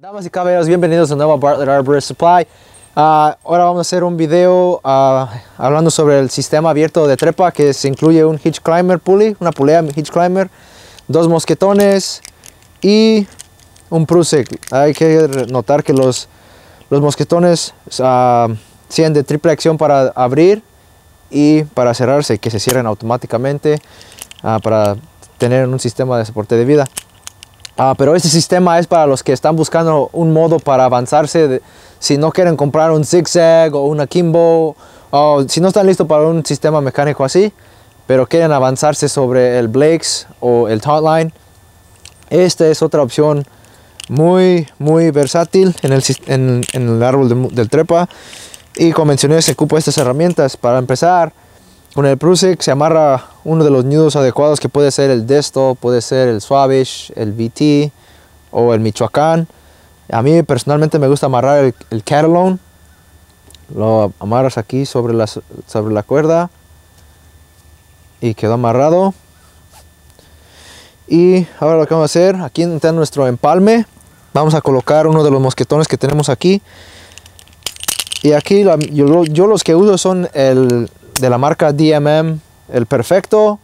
Damas y caballeros, bienvenidos a nuevo Bartlett Arborist Supply. Ah, ahora vamos a hacer un video ah, hablando sobre el sistema abierto de trepa que se incluye un hitch climber pulley, una pulea hitch climber, dos mosquetones y un Prusik. Hay que notar que los, los mosquetones uh, sean de triple acción para abrir y para cerrarse, que se cierren automáticamente para tener un sistema de soporte de vida. Ah, pero este sistema es para los que están buscando un modo para avanzarse. si no quieren comprar un zigzag o una Kimbo, o si no están listos para un sistema mecánico así, pero quieren avanzarse sobre el Blakes o el Tautline, esta es otra opción muy, muy versátil en el, en, el árbol del trepa. Y como mencioné, se ocupa estas herramientas. Para empezar, con el Prusik se amarra uno de los nudos adecuados que puede ser el Desto, puede ser el Swabish, el VT o el Michoacán. A mí personalmente me gusta amarrar el, el Lo amarras aquí sobre la, sobre la cuerda y quedó amarrado. Y ahora lo que vamos a hacer, aquí está nuestro empalme. Vamos a colocar uno de los mosquetones que tenemos aquí. Y aquí yo los que uso son el, de la marca DMM, el perfecto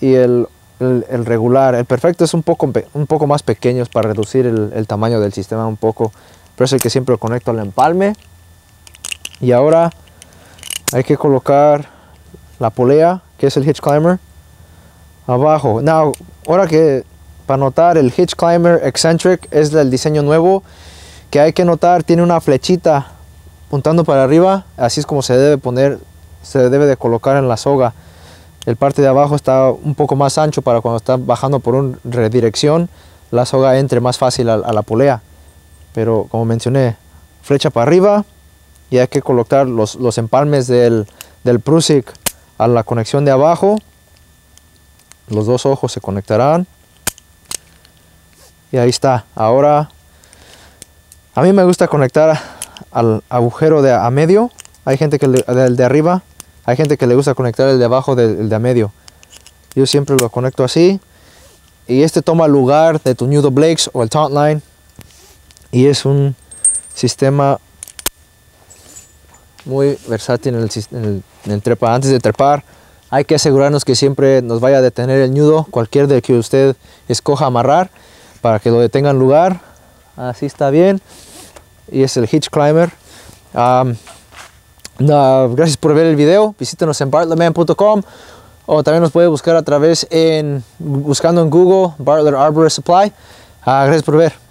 y el, regular. El perfecto es un poco, un poco más pequeño para reducir el, tamaño del sistema un poco, pero es el que siempre conecto al empalme. Y ahora hay que colocar la polea, que es el hitch climber, abajo. Now, ahora que para notar el hitch climber eccentric es el diseño nuevo que hay que notar tiene una flechita puntando para arriba así es como se debe poner se debe de colocar en la soga. El parte de abajo está un poco más ancho para cuando está bajando por una redirección, la soga entre más fácil a, la polea. Pero como mencioné, flecha para arriba y hay que colocar los, los empalmes del, del Prusik a la conexión de abajo. Los dos ojos se conectarán. Y ahí está. Ahora, a mí me gusta conectar al agujero de a medio. Hay gente que el de arriba hay gente que le gusta conectar el de abajo del de a medio. Yo siempre lo conecto así. Y este toma lugar de tu nudo Blakes o el Taunt Line. Y es un sistema muy versátil en el, trepa. Antes de trepar, hay que asegurarnos que siempre nos vaya a detener el nudo, cualquier de que usted escoja amarrar, para que lo detenga en lugar. Así está bien. Y es el Hitch Climber gracias por ver el video. Visítenos en bartlettman.com o también nos puede buscar a través en buscando en Google Bartlett Arbor Supply. Ah, gracias por ver.